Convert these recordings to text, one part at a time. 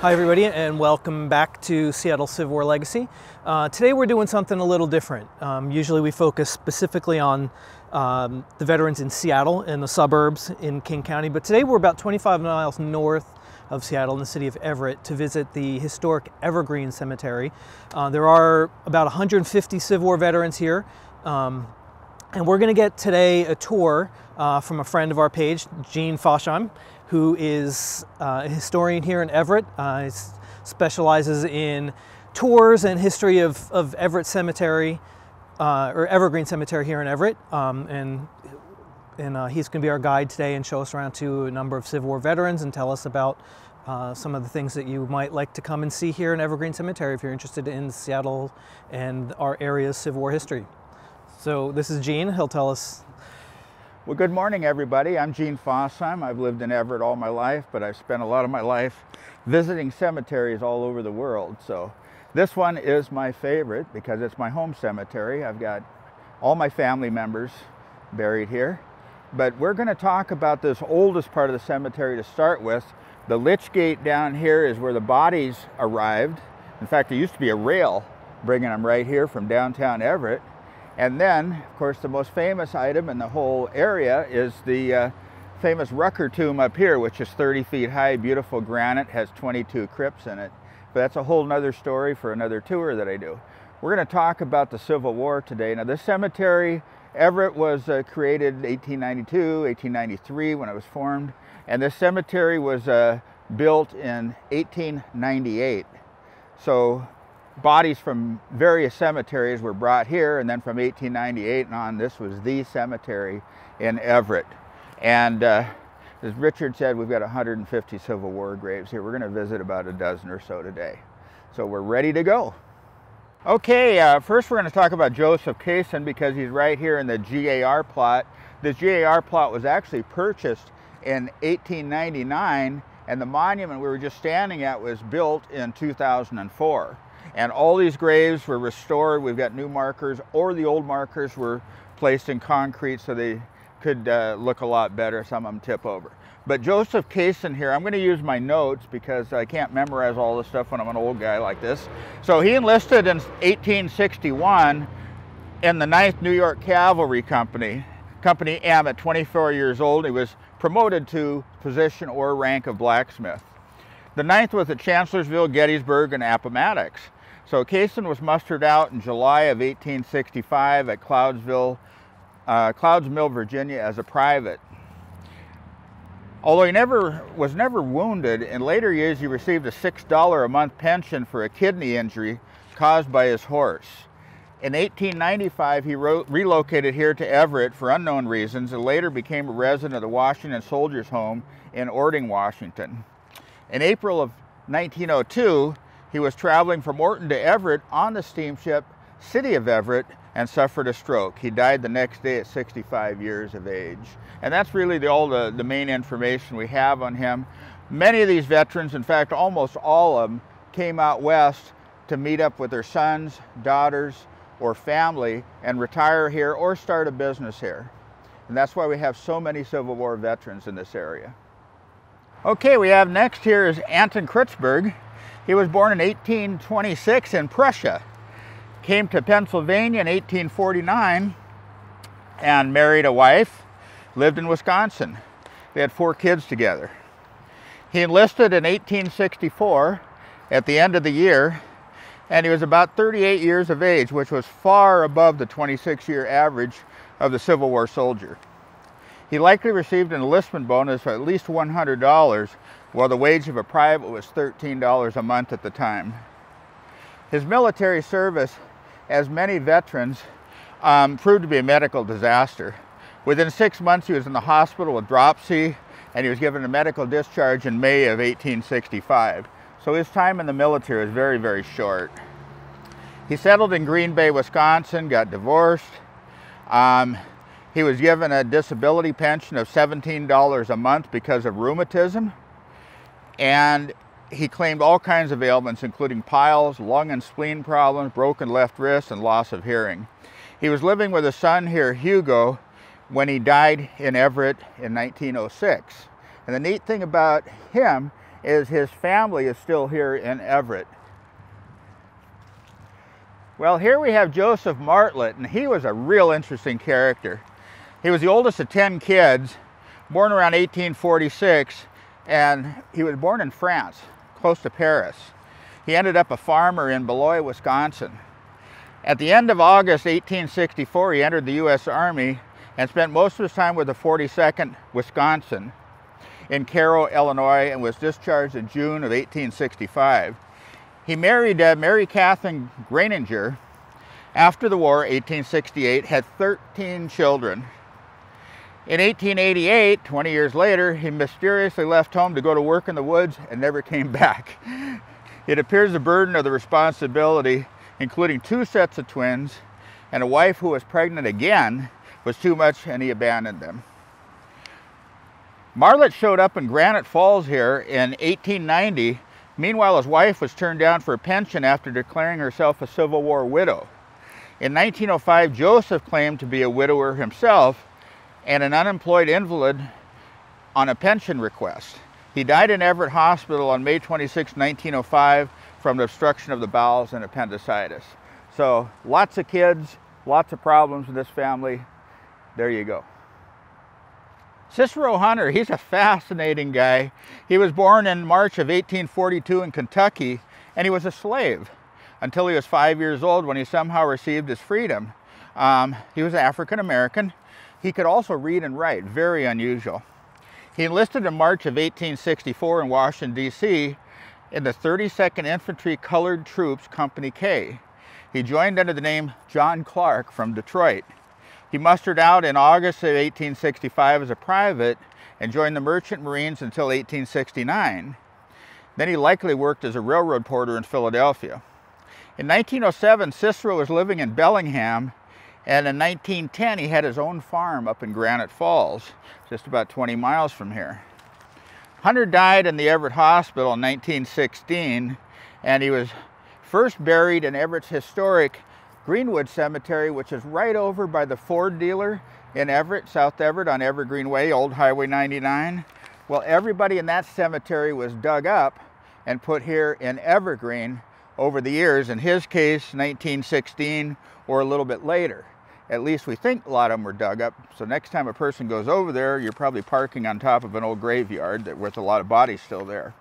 Hi, everybody, and welcome back to Seattle Civil War Legacy. Uh, today we're doing something a little different. Um, usually we focus specifically on um, the veterans in Seattle and the suburbs in King County, but today we're about 25 miles north of Seattle in the city of Everett to visit the historic Evergreen Cemetery. Uh, there are about 150 Civil War veterans here. Um, and we're going to get today a tour uh, from a friend of our page, Gene Fosheim, who is uh, a historian here in Everett. Uh, he specializes in tours and history of, of Everett Cemetery, uh, or Evergreen Cemetery here in Everett. Um, and and uh, he's going to be our guide today and show us around to a number of Civil War veterans and tell us about uh, some of the things that you might like to come and see here in Evergreen Cemetery if you're interested in Seattle and our area's Civil War history. So this is Gene. He'll tell us well, good morning, everybody. I'm Gene Fosheim. I've lived in Everett all my life, but I've spent a lot of my life visiting cemeteries all over the world. So this one is my favorite because it's my home cemetery. I've got all my family members buried here. But we're going to talk about this oldest part of the cemetery to start with. The Lich Gate down here is where the bodies arrived. In fact, there used to be a rail bringing them right here from downtown Everett. And then, of course, the most famous item in the whole area is the uh, famous Rucker tomb up here, which is 30 feet high, beautiful granite, has 22 crypts in it. But that's a whole nother story for another tour that I do. We're going to talk about the Civil War today. Now, this cemetery, Everett was uh, created 1892, 1893 when it was formed, and this cemetery was uh, built in 1898. So bodies from various cemeteries were brought here, and then from 1898 and on, this was the cemetery in Everett. And uh, as Richard said, we've got 150 Civil War graves here. We're going to visit about a dozen or so today. So we're ready to go. Okay, uh, first we're going to talk about Joseph Kaysen because he's right here in the GAR plot. This GAR plot was actually purchased in 1899 and the monument we were just standing at was built in 2004. And all these graves were restored. We've got new markers, or the old markers were placed in concrete so they could uh, look a lot better. Some of them tip over. But Joseph Kaysen here, I'm going to use my notes because I can't memorize all this stuff when I'm an old guy like this. So he enlisted in 1861 in the 9th New York Cavalry Company, Company M at 24 years old. He was promoted to position or rank of blacksmith. The 9th was at Chancellorsville, Gettysburg, and Appomattox. So Kaysen was mustered out in July of 1865 at Cloudsville, uh, Clouds Mill, Virginia as a private. Although he never was never wounded, in later years he received a $6 a month pension for a kidney injury caused by his horse. In 1895, he relocated here to Everett for unknown reasons and later became a resident of the Washington Soldiers Home in Orting, Washington. In April of 1902, he was traveling from Orting to Everett on the steamship City of Everett and suffered a stroke. He died the next day at 65 years of age. And that's really the, all the, the main information we have on him. Many of these veterans, in fact, almost all of them, came out west to meet up with their sons, daughters, or family and retire here or start a business here. And that's why we have so many Civil War veterans in this area. Okay, we have next here is Anton Kritzberg. He was born in 1826 in Prussia. Came to Pennsylvania in 1849 and married a wife, lived in Wisconsin. They had four kids together. He enlisted in 1864 at the end of the year, and he was about 38 years of age, which was far above the 26 year average of the Civil War soldier. He likely received an enlistment bonus of at least $100 while the wage of a private was $13 a month at the time. His military service, as many veterans, um, proved to be a medical disaster. Within six months, he was in the hospital with dropsy, and he was given a medical discharge in May of 1865. So his time in the military was very, very short. He settled in Green Bay, Wisconsin, got divorced. Um, he was given a disability pension of $17 a month because of rheumatism and he claimed all kinds of ailments, including piles, lung and spleen problems, broken left wrist, and loss of hearing. He was living with his son here, Hugo, when he died in Everett in 1906. And the neat thing about him is his family is still here in Everett. Well, here we have Joseph Martlett, and he was a real interesting character. He was the oldest of 10 kids, born around 1846, and he was born in France, close to Paris. He ended up a farmer in Beloit, Wisconsin. At the end of August 1864, he entered the U.S. Army and spent most of his time with the 42nd Wisconsin in Cairo, Illinois, and was discharged in June of 1865. He married uh, Mary Catherine Graininger after the war, 1868, had 13 children. In 1888, 20 years later, he mysteriously left home to go to work in the woods and never came back. It appears the burden of the responsibility, including two sets of twins and a wife who was pregnant again, was too much and he abandoned them. Martlett showed up in Granite Falls here in 1890. Meanwhile, his wife was turned down for a pension after declaring herself a Civil War widow. In 1905, Joseph claimed to be a widower himself and an unemployed invalid on a pension request. He died in Everett Hospital on May 26, 1905 from obstruction of the bowels and appendicitis. So lots of kids, lots of problems in this family. There you go. Cicero Hunter, he's a fascinating guy. He was born in March of 1842 in Kentucky, and he was a slave until he was five years old when he somehow received his freedom. Um, he was African American. He could also read and write, very unusual. He enlisted in March of 1864 in Washington, D.C. in the 32nd Infantry Colored Troops Company K. He joined under the name John Clark from Detroit. He mustered out in August of 1865 as a private and joined the Merchant Marines until 1869. Then he likely worked as a railroad porter in Philadelphia. In 1907, Cicero was living in Bellingham, and in 1910 he had his own farm up in Granite Falls, just about 20 miles from here. Hunter died in the Everett Hospital in 1916, and he was first buried in Everett's historic Greenwood Cemetery, which is right over by the Ford dealer in Everett, South Everett on Evergreen Way, Old Highway 99. Well, everybody in that cemetery was dug up and put here in Evergreen over the years. In his case, 1916 or a little bit later. At least we think a lot of them were dug up. So next time a person goes over there, you're probably parking on top of an old graveyard that with a lot of bodies still there.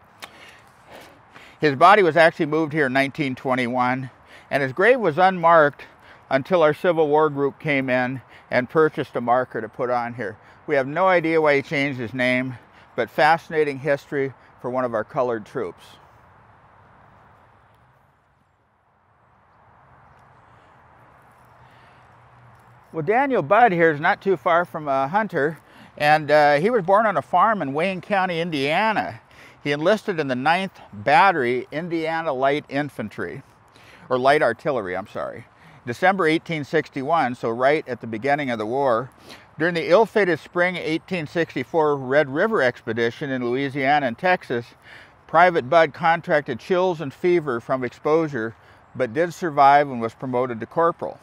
His body was actually moved here in 1921 and his grave was unmarked until our Civil War group came in and purchased a marker to put on here. We have no idea why he changed his name, but fascinating history for one of our colored troops. Well, Daniel Budd here is not too far from a hunter, and uh, he was born on a farm in Wayne County, Indiana. He enlisted in the 9th Battery Indiana Light Infantry or light artillery, I'm sorry. December 1861, so right at the beginning of the war, during the ill-fated spring 1864 Red River expedition in Louisiana and Texas, Private Budd contracted chills and fever from exposure, but did survive and was promoted to corporal.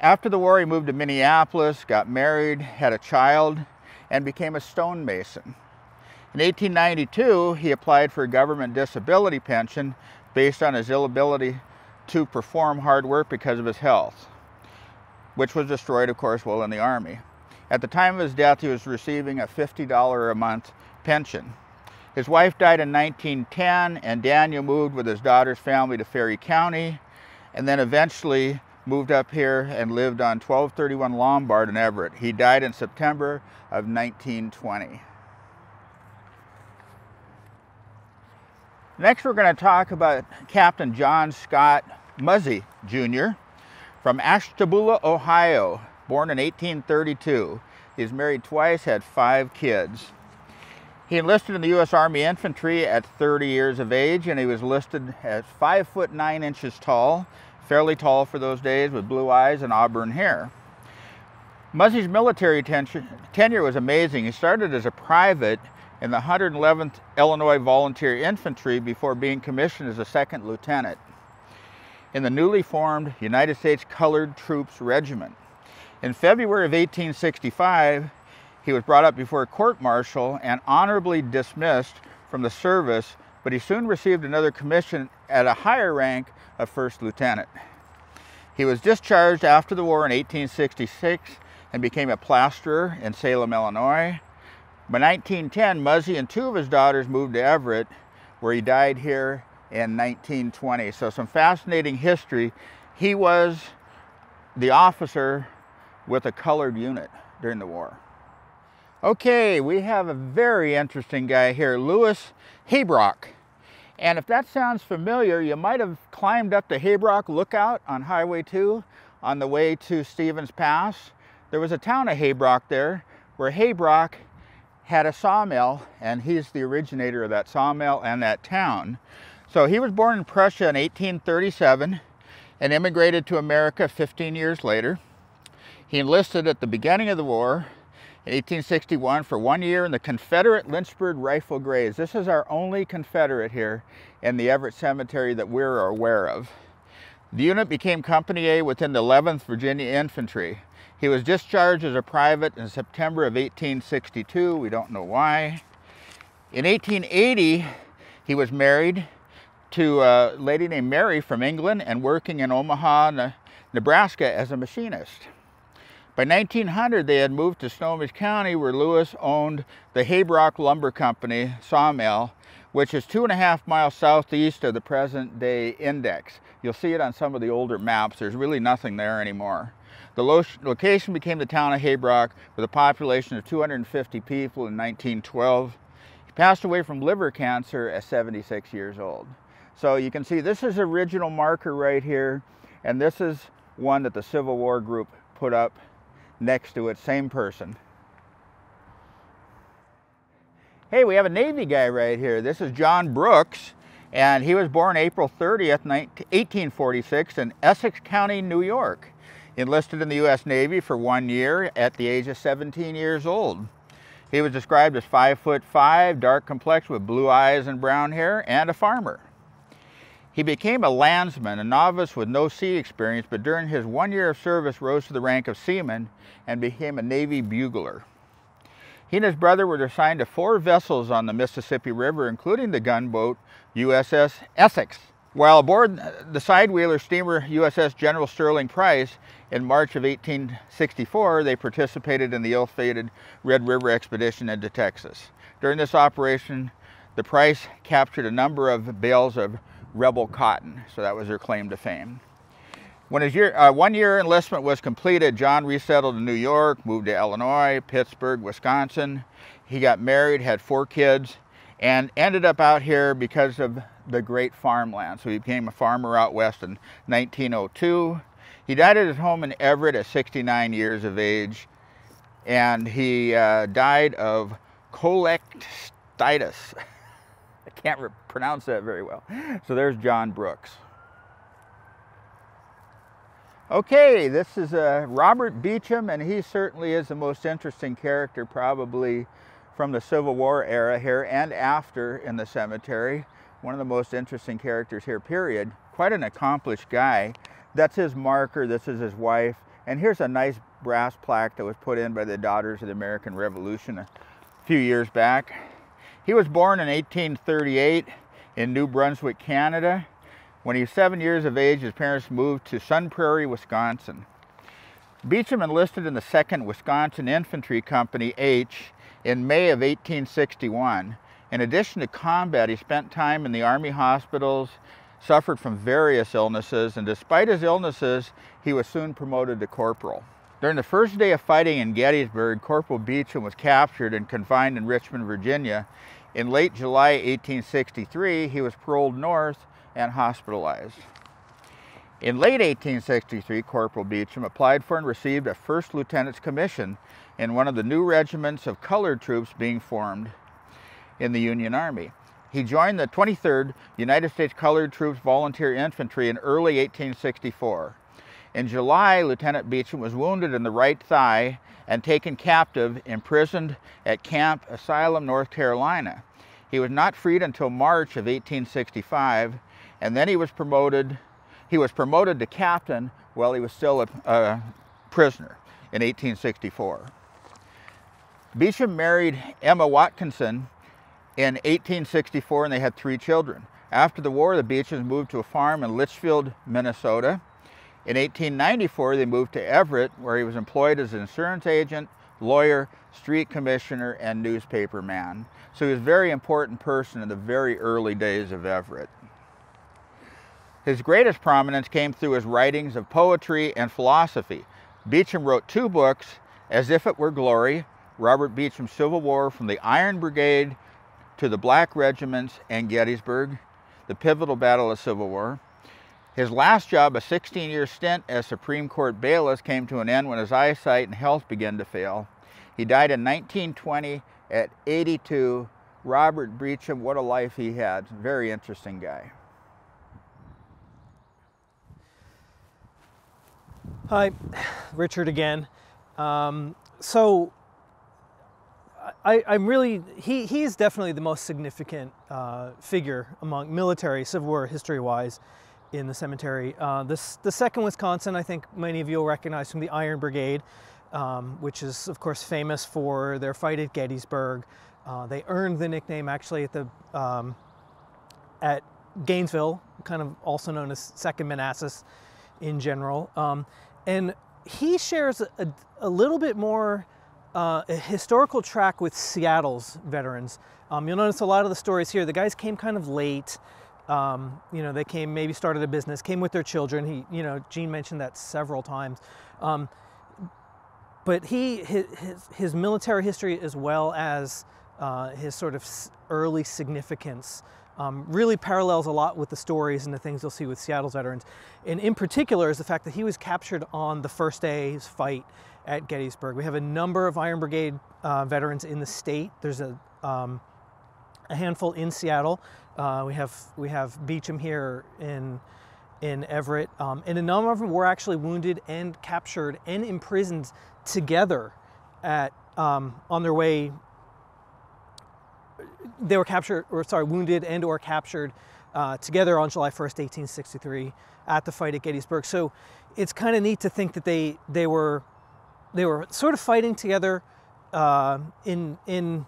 After the war, he moved to Minneapolis, got married, had a child, and became a stonemason. In 1892, he applied for a government disability pension based on his inability to perform hard work because of his health, which was destroyed, of course, while in the Army. At the time of his death, he was receiving a $50 a month pension. His wife died in 1910, and Daniel moved with his daughter's family to Ferry County, and then eventually moved up here and lived on 1231 Lombard in Everett. He died in September of 1920. Next, we're going to talk about Captain John Scott Muzzy Jr. from Ashtabula, Ohio, born in 1832. He's married twice, had five kids. He enlisted in the U.S. Army Infantry at 30 years of age, and he was listed as five foot nine inches tall, fairly tall for those days, with blue eyes and auburn hair. Muzzy's military tenure was amazing. He started as a private in the 111th Illinois Volunteer Infantry before being commissioned as a second lieutenant in the newly formed United States Colored Troops Regiment. In February of 1865, He was brought up before a court martial and honorably dismissed from the service, but he soon received another commission at a higher rank of first lieutenant. He was discharged after the war in 1866 and became a plasterer in Salem, Illinois. By 1910, Muzzy and two of his daughters moved to Everett, where he died here in 1920. So some fascinating history. He was the officer with a colored unit during the war. Okay, we have a very interesting guy here, Lewis Heybrook. And if that sounds familiar, you might have climbed up the Heybrook Lookout on Highway 2 on the way to Stevens Pass. There was a town of Heybrook there where Heybrook had a sawmill and he's the originator of that sawmill and that town. So he was born in Prussia in 1837 and immigrated to America 15 years later. He enlisted at the beginning of the war in 1861 for one year in the Confederate Lynchburg Rifle Grays. This is our only Confederate here in the Everett Cemetery that we're aware of. The unit became Company A within the 11th Virginia Infantry. He was discharged as a private in September of 1862. We don't know why. In 1880, he was married to a lady named Mary from England and working in Omaha, Nebraska as a machinist. By 1900, they had moved to Snohomish County where Lewis owned the Heybrook Lumber Company sawmill, which is two and a half miles southeast of the present day Index. You'll see it on some of the older maps. There's really nothing there anymore. The lo location became the town of Heybrook with a population of 250 people in 1912. He passed away from liver cancer at 76 years old. So you can see this is original marker right here, and this is one that the Civil War group put up next to it, same person. Hey, we have a Navy guy right here. This is John Brooks, and he was born April 30th, 1846 in Essex County, New York. Enlisted in the U.S. Navy for one year at the age of 17 years old. He was described as five foot five, dark complexion with blue eyes and brown hair, and a farmer. He became a landsman, a novice with no sea experience, but during his one year of service rose to the rank of seaman and became a Navy bugler. He and his brother were assigned to four vessels on the Mississippi River, including the gunboat USS Essex. While aboard uh, the sidewheeler steamer USS General Sterling Price in March of 1864, they participated in the ill-fated Red River expedition into Texas. During this operation, the Price captured a number of bales of rebel cotton. So that was their claim to fame. When his year, uh, one year enlistment was completed, John resettled in New York, moved to Illinois, Pittsburgh, Wisconsin. He got married, had four kids, and ended up out here because of the great farmland. So he became a farmer out west in 1902. He died at his home in Everett at 69 years of age, and he uh, died of cholectitis. Can't pronounce that very well. So there's John Brooks. Okay, this is uh, Robert Beecham, and he certainly is the most interesting character probably from the Civil War era here and after in the cemetery. One of the most interesting characters here, period. Quite an accomplished guy. That's his marker, this is his wife. And here's a nice brass plaque that was put in by the Daughters of the American Revolution a few years back. He was born in 1838 in New Brunswick, Canada. When he was seven years of age, his parents moved to Sun Prairie, Wisconsin. Beecham enlisted in the 2nd Wisconsin Infantry Company H in May of 1861. In addition to combat, he spent time in the Army hospitals, suffered from various illnesses, and despite his illnesses, he was soon promoted to corporal. During the first day of fighting in Gettysburg, Corporal Beecham was captured and confined in Richmond, Virginia. In late July 1863, he was paroled north and hospitalized. In late 1863, Corporal Beecham applied for and received a first lieutenant's commission in one of the new regiments of colored troops being formed in the Union Army. He joined the 23rd United States Colored Troops Volunteer Infantry in early 1864. In July, Lieutenant Beecham was wounded in the right thigh and taken captive, imprisoned at Camp Asylum, North Carolina. He was not freed until March of 1865, and then he was promoted. He was promoted to captain while he was still a, a prisoner in 1864. Beecham married Emma Watkinson in 1864 and they had three children. After the war, the Beechams moved to a farm in Litchfield, Minnesota. In 1894, they moved to Everett, where he was employed as an insurance agent, lawyer, street commissioner, and newspaper man. So he was a very important person in the very early days of Everett. His greatest prominence came through his writings of poetry and philosophy. Beecham wrote two books, As If It Were Glory, Robert Beecham's Civil War from the Iron Brigade to the Black Regiments and Gettysburg, the pivotal battle of Civil War. His last job, a 16-year stint as Supreme Court bailiff, came to an end when his eyesight and health began to fail. He died in 1920 at 82. Robert Beecham, what a life he had. Very interesting guy. Hi, Richard again. Um, so I, am really, he, he is definitely the most significant uh, figure among military, Civil War history-wise in the cemetery. Uh, this, the second Wisconsin, I think many of you will recognize from the Iron Brigade, um, which is of course famous for their fight at Gettysburg. Uh, they earned the nickname actually at the um, at Gainesville, kind of also known as Second Manassas in general. Um, and he shares a, a little bit more uh, a historical track with Seattle's veterans. Um, you'll notice a lot of the stories here, the guys came kind of late. Um, you know, they came, maybe started a business, came with their children. He, you know, Gene mentioned that several times. Um, but he, his, his, military history as well as uh, his sort of early significance um, really parallels a lot with the stories and the things you'll see with Seattle's veterans. And in particular is the fact that he was captured on the first day's fight at Gettysburg. We have a number of Iron Brigade uh, veterans in the state. There's a, um, a handful in Seattle. Uh, we have we have Beecham here in in Everett, um, and a number of them were actually wounded and captured and imprisoned together at um, on their way. They were captured, or sorry, wounded and or captured uh, together on July 1st, 1863, at the fight at Gettysburg. So it's kind of neat to think that they they were they were sort of fighting together uh, in in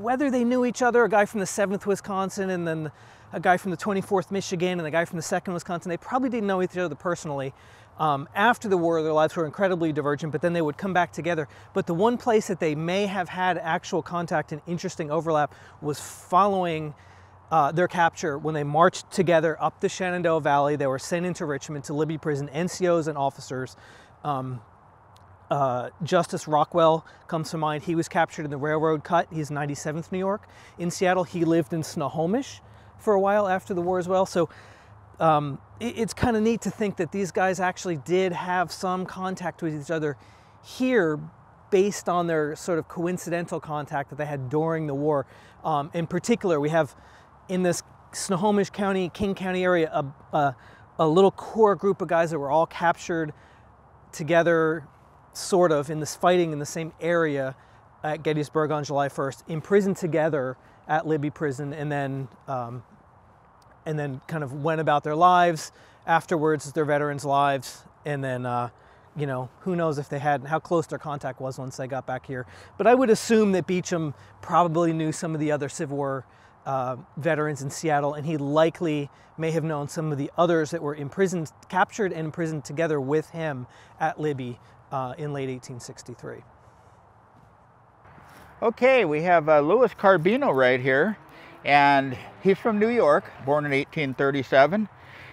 whether they knew each other. A guy from the 7th Wisconsin and then a guy from the 24th Michigan and a guy from the 2nd Wisconsin. They probably didn't know each other personally. Um, after the war, their lives were incredibly divergent, but then they would come back together. But the one place that they may have had actual contact and interesting overlap was following uh, their capture when they marched together up the Shenandoah Valley. They were sent into Richmond to Libby Prison, NCOs and officers. Um, uh, Justice Rockwell comes to mind. He was captured in the railroad cut. He's 97th New York. In Seattle, he lived in Snohomish for a while after the war as well. So um, it, it's kind of neat to think that these guys actually did have some contact with each other here based on their sort of coincidental contact that they had during the war. Um, in particular, we have in this Snohomish County, King County area, a, a, a little core group of guys that were all captured together sort of in this fighting in the same area at Gettysburg on July 1st, imprisoned together at Libby Prison, and then um, and then kind of went about their lives afterwards, their veterans' lives, and then uh, you know who knows if they had how close their contact was once they got back here. But I would assume that Beecham probably knew some of the other Civil War uh, veterans in Seattle, and he likely may have known some of the others that were imprisoned, captured, and imprisoned together with him at Libby uh, in late 1863. Okay, we have uh, Louis Carbino right here, and he's from New York, born in 1837.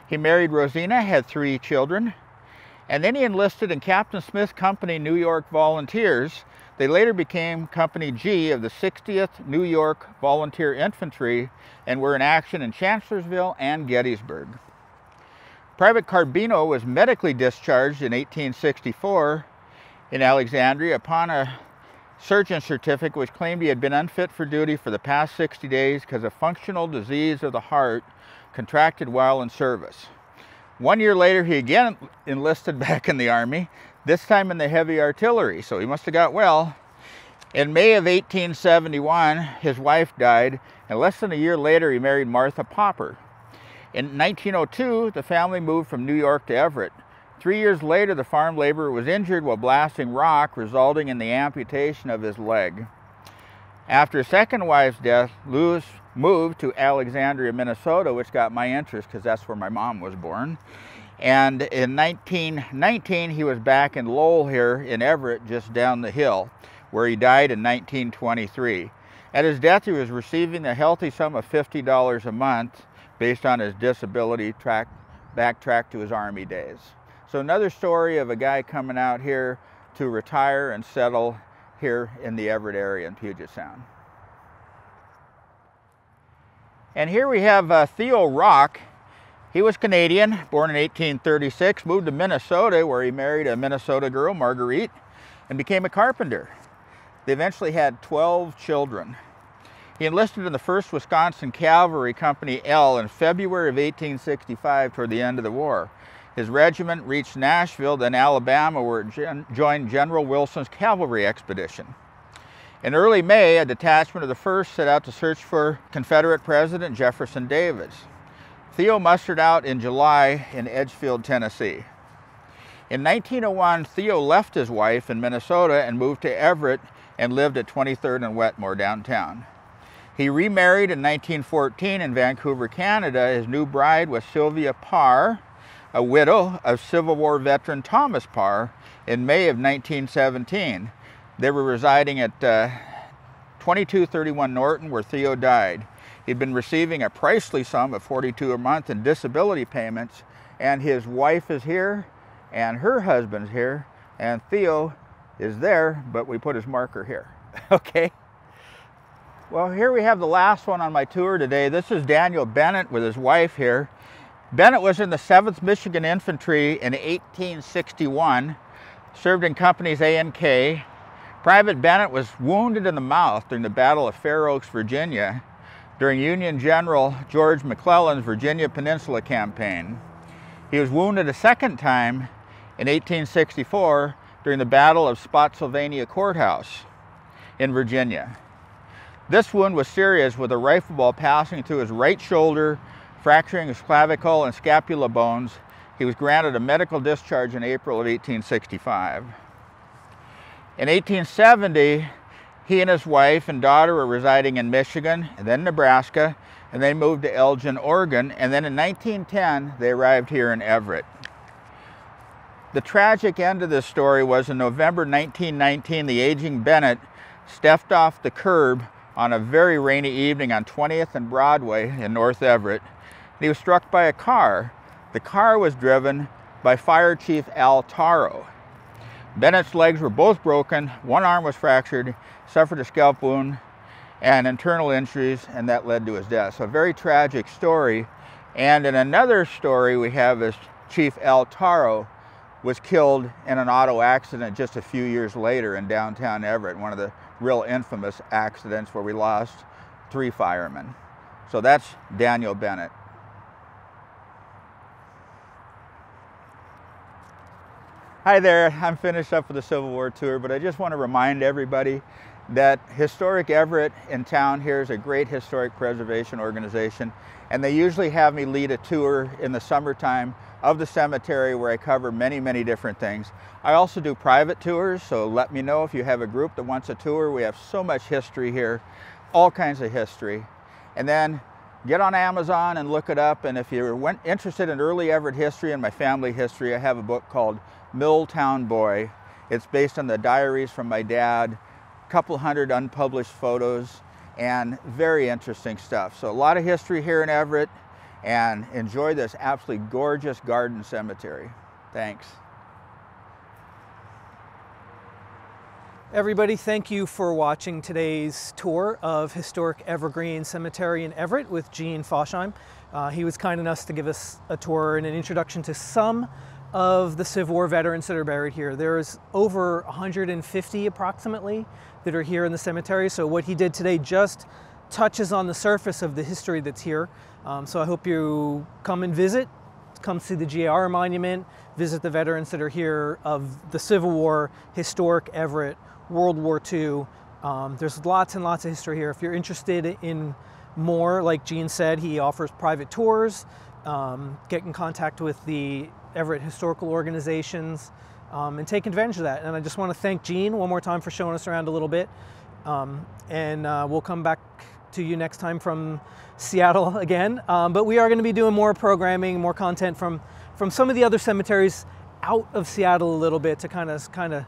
He married Rosina, had three children, and then he enlisted in Captain Smith's company, New York Volunteers. They later became Company G of the 60th New York Volunteer Infantry and were in action in Chancellorsville and Gettysburg. Private Carbino was medically discharged in 1864 in Alexandria upon a surgeon certificate which claimed he had been unfit for duty for the past 60 days because of functional disease of the heart contracted while in service. One year later, he again enlisted back in the Army, this time in the heavy artillery, so he must have got well. In May of 1871, his wife died, and less than a year later, he married Martha Popper. In 1902, the family moved from New York to Everett. Three years later, the farm laborer was injured while blasting rock, resulting in the amputation of his leg. After his second wife's death, Lewis moved to Alexandria, Minnesota, which got my interest because that's where my mom was born. And in 1919, he was back in Lowell here in Everett, just down the hill, where he died in 1923. At his death, he was receiving a healthy sum of $50 a month based on his disability track, backtrack to his Army days. So another story of a guy coming out here to retire and settle here in the Everett area in Puget Sound. And here we have uh, Theo Rock. He was Canadian, born in 1836, moved to Minnesota where he married a Minnesota girl, Marguerite, and became a carpenter. They eventually had 12 children. He enlisted in the 1st Wisconsin Cavalry Company L in February of 1865 toward the end of the war. His regiment reached Nashville, then Alabama, where it joined General Wilson's cavalry expedition. In early May, a detachment of the 1st set out to search for Confederate President Jefferson Davis. Theo mustered out in July in Edgefield, Tennessee. In 1901, Theo left his wife in Minnesota and moved to Everett and lived at 23rd and Wetmore downtown. He remarried in 1914 in Vancouver, Canada. His new bride was Sylvia Parr, a widow of Civil War veteran Thomas Parr in May of 1917. They were residing at uh, 2231 Norton where Theo died. He'd been receiving a pricely sum of 42 a month in disability payments and his wife is here and her husband's here and Theo is there, but we put his marker here, okay? Well, here we have the last one on my tour today. This is Daniel Bennett with his wife here. Bennett was in the 7th Michigan Infantry in 1861, served in companies A and K, Private Bennett was wounded in the mouth during the Battle of Fair Oaks, Virginia, during Union General George McClellan's Virginia Peninsula campaign. He was wounded a second time in 1864 during the Battle of Spotsylvania Courthouse in Virginia. This wound was serious with a rifle ball passing through his right shoulder, fracturing his clavicle and scapula bones. He was granted a medical discharge in April of 1865. In 1870, he and his wife and daughter were residing in Michigan and then Nebraska, and they moved to Elgin, Oregon, and then in 1910, they arrived here in Everett. The tragic end of this story was in November 1919, the aging Bennett stepped off the curb on a very rainy evening on 20th and Broadway in North Everett. And he was struck by a car. The car was driven by Fire Chief Al Taro. Bennett's legs were both broken, one arm was fractured, suffered a scalp wound and internal injuries, and that led to his death. So a very tragic story. And in another story we have is Chief Al Taro was killed in an auto accident just a few years later in downtown Everett, one of the real infamous accidents where we lost three firemen. So that's Daniel Bennett. Hi there, I'm finished up with the Civil War tour, but I just want to remind everybody that Historic Everett in town here is a great historic preservation organization, and they usually have me lead a tour in the summertime of the cemetery where I cover many, many different things. I also do private tours, so let me know if you have a group that wants a tour. We have so much history here, all kinds of history. And then get on Amazon and look it up. And if you're interested in early Everett history and my family history, I have a book called Milltown Boy. It's based on the diaries from my dad, a couple hundred unpublished photos, and very interesting stuff. So a lot of history here in Everett, and enjoy this absolutely gorgeous garden cemetery. Thanks. Everybody, thank you for watching today's tour of Historic Evergreen Cemetery in Everett with Gene Fosheim. Uh, he was kind enough to give us a tour and an introduction to some of the Civil War veterans that are buried here. There's over 150 approximately that are here in the cemetery. So what he did today just touches on the surface of the history that's here. Um, so I hope you come and visit, come see the GAR monument, visit the veterans that are here of the Civil War, historic Everett, World War II. Um, there's lots and lots of history here. If you're interested in more, like Gene said, he offers private tours, um, get in contact with the Everett historical organizations, um, and take advantage of that. And I just want to thank Gene one more time for showing us around a little bit. Um, and uh, we'll come back to you next time from Seattle again. Um, but we are going to be doing more programming, more content from from some of the other cemeteries out of Seattle a little bit to kind of kind of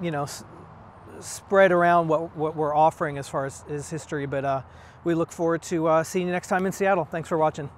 you know spread around what what we're offering as far as, as history. But uh, we look forward to uh, seeing you next time in Seattle. Thanks for watching.